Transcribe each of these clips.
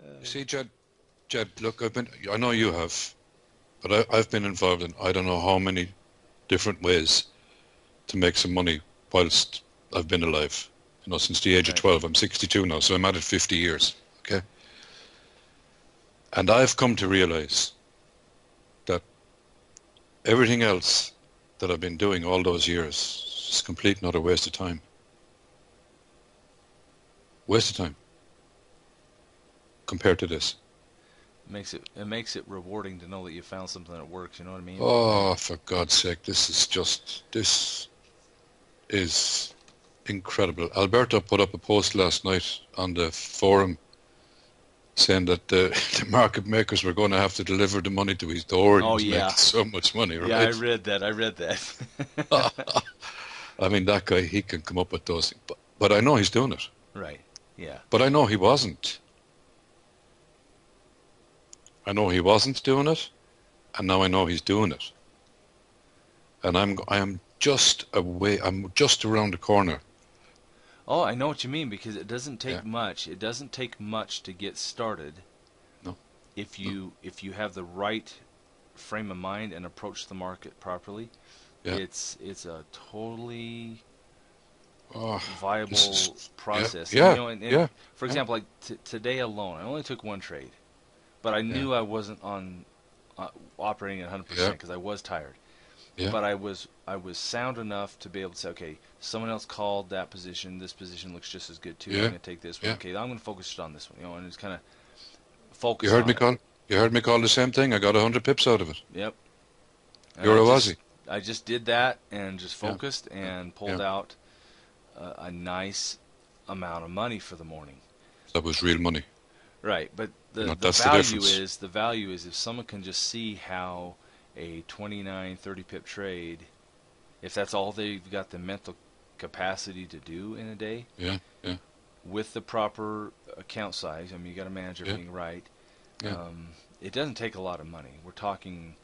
Uh, you see, Jed, Jed, look, I've been, I know you have, but I, I've been involved in I don't know how many different ways to make some money whilst I've been alive. You know, since the age of 12. I'm 62 now, so I'm at it 50 years. Okay? And I've come to realize that everything else that I've been doing all those years is complete and utter waste of time. Waste of time compared to this. makes it it makes it rewarding to know that you found something that works. You know what I mean? Oh, for God's sake, this is just, this is incredible. Alberto put up a post last night on the forum saying that the, the market makers were going to have to deliver the money to his door and Oh, he's yeah. making so much money, right? Yeah, I read that. I read that. I mean, that guy, he can come up with those. But, but I know he's doing it. right. Yeah. But I know he wasn't. I know he wasn't doing it, and now I know he's doing it. And I'm I am just away. I'm just around the corner. Oh, I know what you mean because it doesn't take Yeah. much. It doesn't take much to get started. No. If you if you have the right frame of mind and approach the market properly, Yeah. it's it's a totally Oh, viable process. yeah, you know, and, and yeah, For example, like t- today alone, I only took one trade, but I knew I wasn't on uh, operating at 100 percent because I was tired. Yeah. But I was I was sound enough to be able to say, okay, someone else called that position. This position looks just as good too. Yeah. I'm going to take this one. Okay, I'm going to focus it on this one. You know, and it's kind of focus. you heard me it. call. You heard me call the same thing. I got hundred pips out of it. Yep. And You're I a just- Aussie. I just did that and just focused and pulled out uh, a nice amount of money for the morning. That was real money. Right, but the, You know, the the value difference. is the value is if someone can just see how a 29 30 pip trade if that's all they've got the mental capacity to do in a day Yeah, yeah, with the proper account size I mean you got to manage Yeah. everything right yeah. um, it doesn't take a lot of money we're talking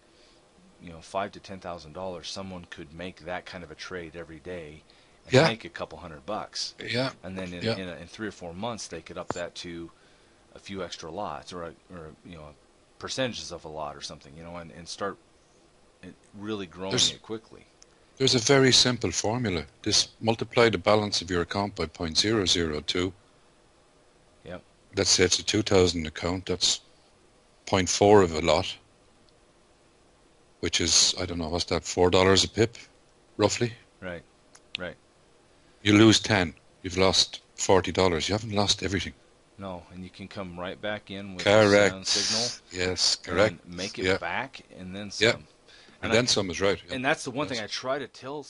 you know 5 to 10,000 dollars someone could make that kind of a trade every day and Yeah. make a couple hundred bucks yeah. and then in, Yeah. in, a, in three or four months they could up that to a few extra lots or a, or you know percentages of a lot or something you know and, and start really growing There's- it quickly There's a very simple formula. Just multiply the balance of your account by 0.002. Yep. Let's say it's a 2,000 account. That's 0.4 of a lot, which is, I don't know, what's that, $4 a pip, roughly? right right You lose 10. You've lost $40. You haven't lost everything. No and you can come right back in with Correct. sound signal Yes, correct. and make it Yeah. back and then some And I- then some is right. and that's the one Yes. thing i try to tell